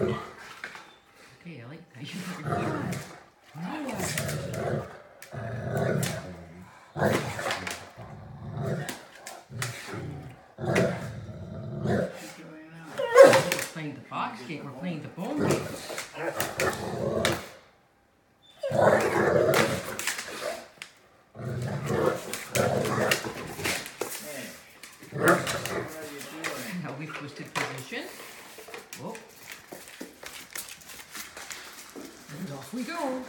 Okay, Ellie, now you got your feet. No. Keep going out. We're playing the box game, we're playing the bone. Off we go.